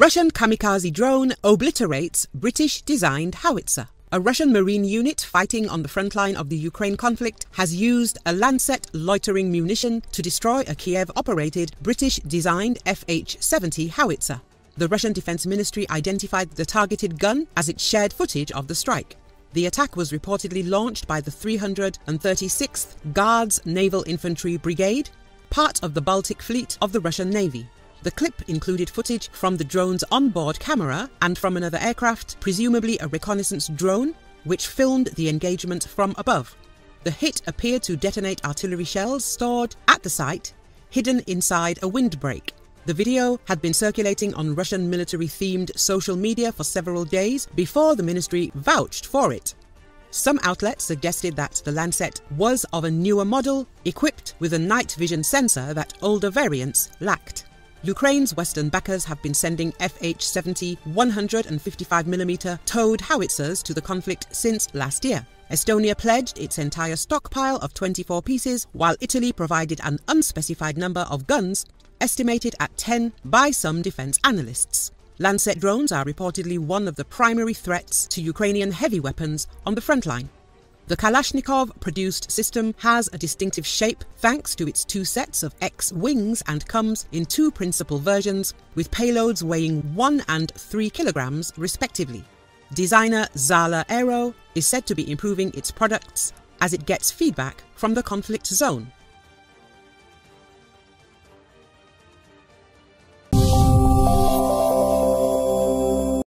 Russian kamikaze drone obliterates British designed howitzer. A Russian Marine unit fighting on the front line of the Ukraine conflict has used a Lancet loitering munition to destroy a Kiev operated British designed FH 70 howitzer. The Russian Defense Ministry identified the targeted gun as it shared footage of the strike. The attack was reportedly launched by the 336th Guards Naval Infantry Brigade, part of the Baltic Fleet of the Russian Navy. The clip included footage from the drone's onboard camera and from another aircraft, presumably a reconnaissance drone, which filmed the engagement from above. The hit appeared to detonate artillery shells stored at the site, hidden inside a windbreak. The video had been circulating on Russian military themed social media for several days before the ministry vouched for it. Some outlets suggested that the Lancet was of a newer model, equipped with a night vision sensor that older variants lacked. Ukraine's western backers have been sending FH-70 155mm towed howitzers to the conflict since last year. Estonia pledged its entire stockpile of 24 pieces, while Italy provided an unspecified number of guns, estimated at 10 by some defense analysts. Lancet drones are reportedly one of the primary threats to Ukrainian heavy weapons on the front line. The Kalashnikov produced system has a distinctive shape thanks to its two sets of X wings and comes in two principal versions with payloads weighing 1 and 3 kilograms respectively. Designer Zala Aero is said to be improving its products as it gets feedback from the conflict zone.